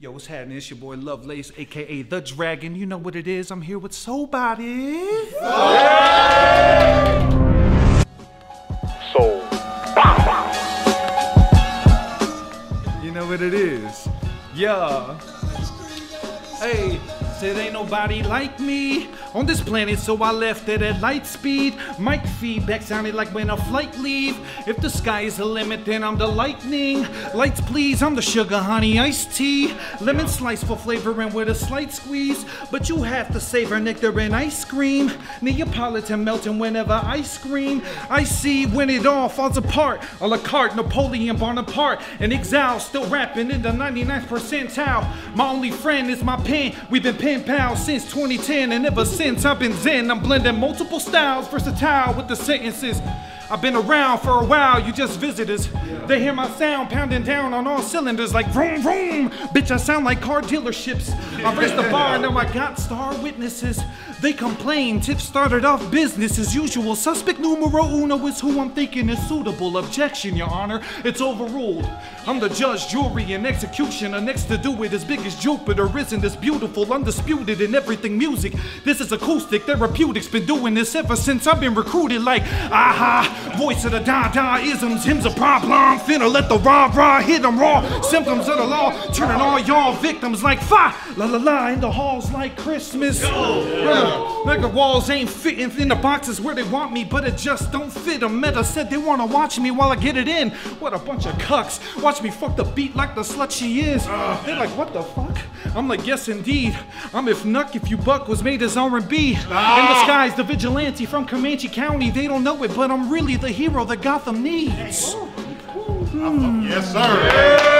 Yo, what's happening? It's your boy Lovelace, aka The Dragon. You know what it is. I'm here with Soul Body. Soul. You know what it is. Yeah. Hey, said ain't nobody like me on this planet, so I left it at light speed. Mic feedback sounded like when a flight leave. If the sky is the limit, then I'm the lightning. Lights please, I'm the sugar honey iced tea. Lemon slice for flavoring with a slight squeeze. But you have to savor nectar and ice cream. Neapolitan melting whenever I scream. I see when it all falls apart. A la carte, Napoleon Bonaparte. And Exile still rapping in the 99th percentile. My only friend is my pen. We've been pen pals since 2010, and ever since I've been zen. I'm blending multiple styles, versatile with the sentences. I've been around for a while, you just visitors. They hear my sound pounding down on all cylinders like vroom vroom. Bitch, I sound like car dealerships. I raised the bar, now I got star witnesses. They complain, Tiff started off business as usual. Suspect numero uno is who I'm thinking is suitable. Objection, Your Honor, it's overruled. I'm the judge, jury, and executioner. Next to do it as big as Jupiter. Isn't this beautiful, undisputed in everything music? This is acoustic, therapeutics. Been doing this ever since I've been recruited. Like, aha, voice of the da da isms. Him's a problem. Finna let the rah rah hit 'em raw. Symptoms of the law, turning all y'all victims like fa la la la in the halls like Christmas. Uh, like the walls ain't fitting in the boxes where they want me, but it just don't fit 'em. Meta said they wanna watch me while I get it in. What a bunch of cucks. Watch me fuck the beat like the slut she is. They're like, what the fuck? I'm like, yes indeed. I'm if Nuck if you buck was made as R&B. In the ah. skies, the vigilante from Comanche County. They don't know it, but I'm really the hero that Gotham needs. Yes, sir. Hmm.